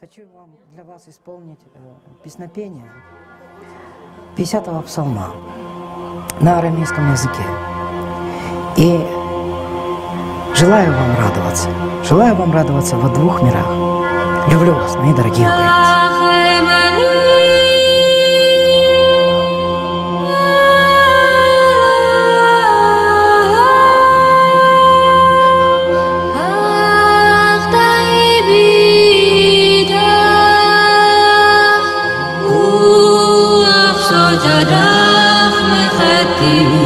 Хочу вам для вас исполнить э, песнопение 50-го псалма на арамейском языке. И желаю вам радоваться. Желаю вам радоваться во двух мирах. Люблю вас, мои дорогие украинцы. רדף מחטים.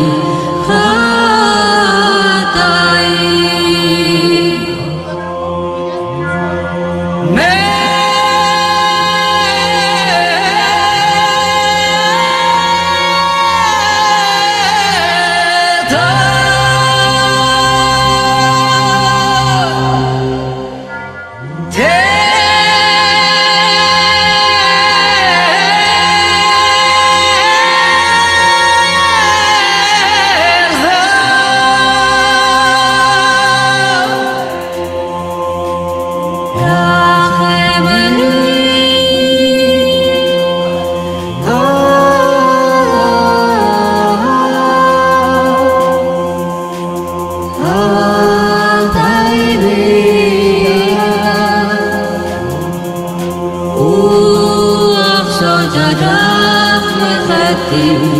you.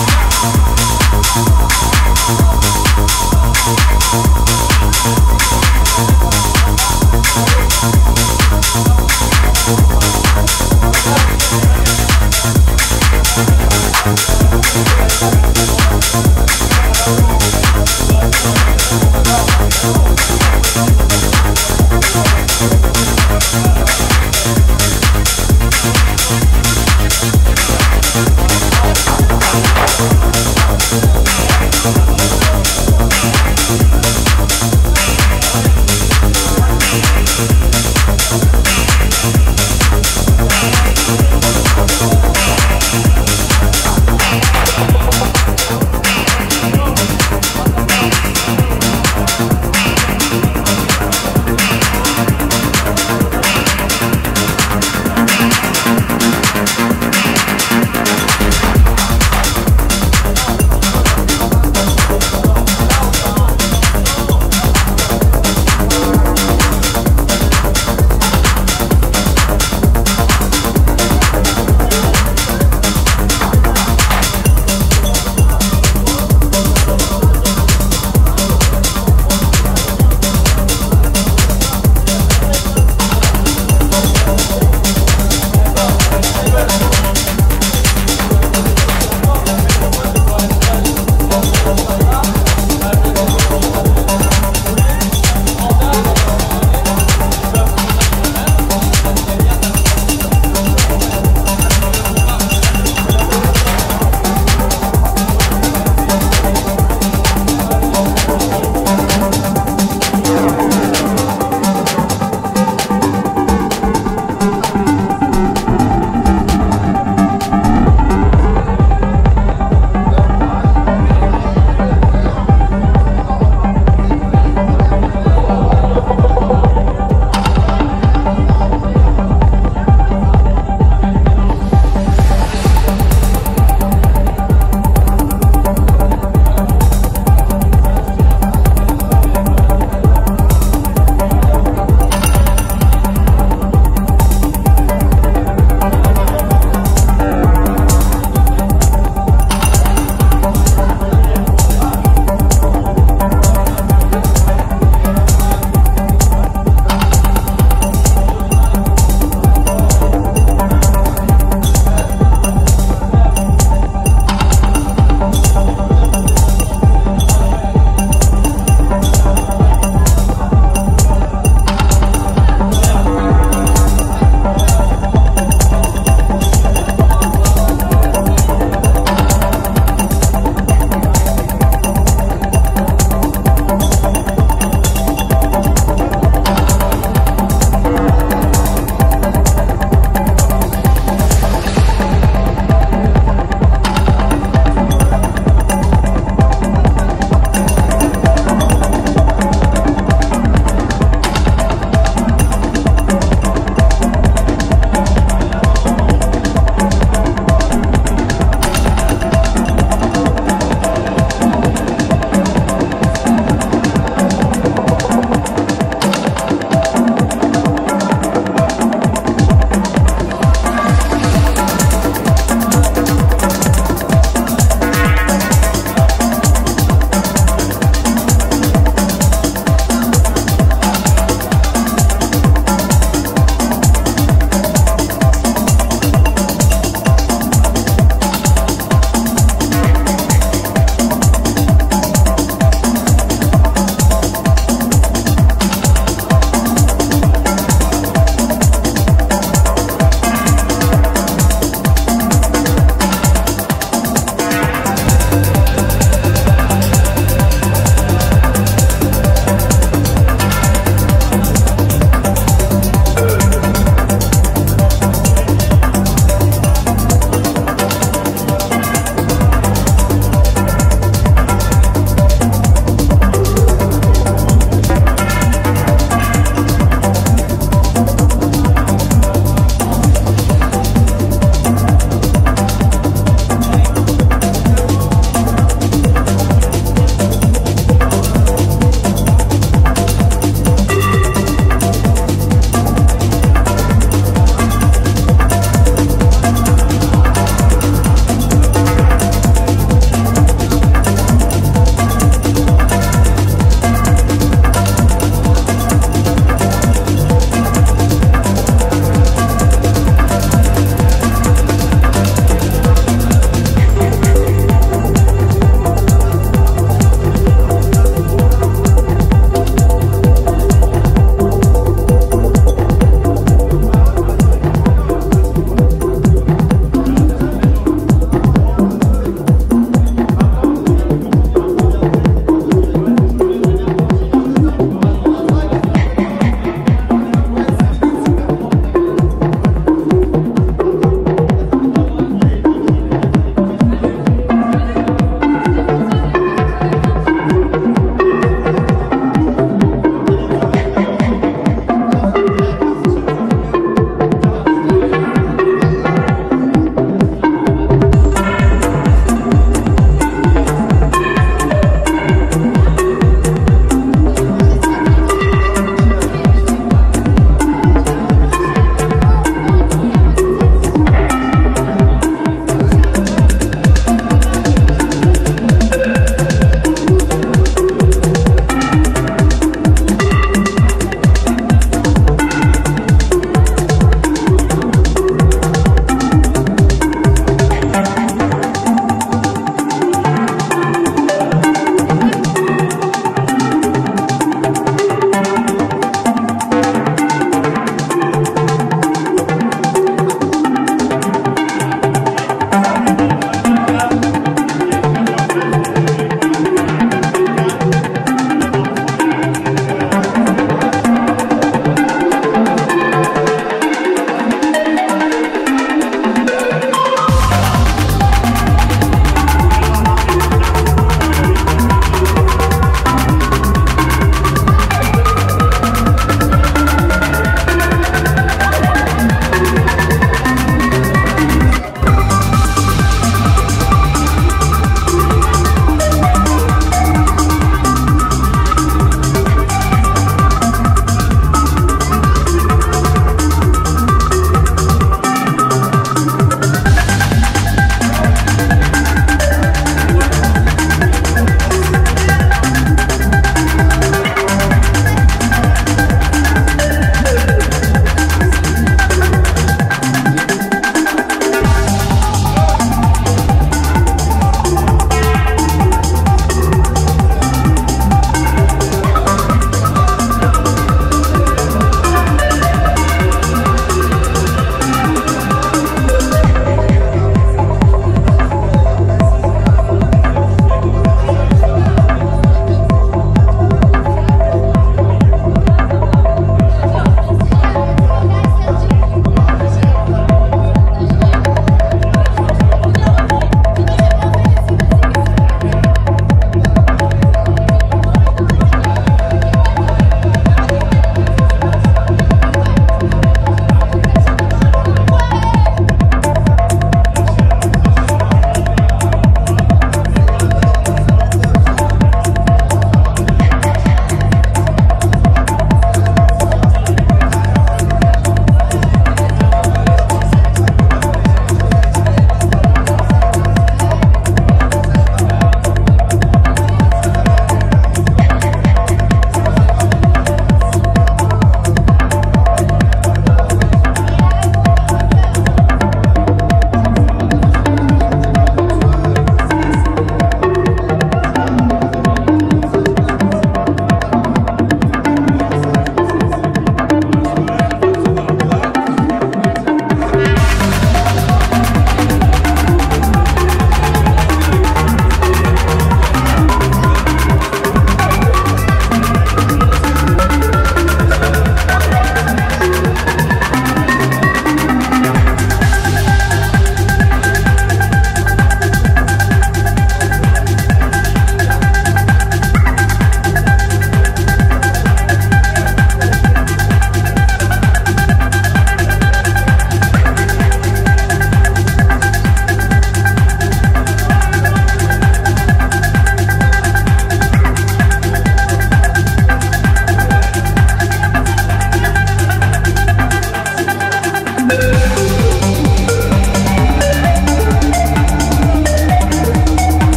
Wow.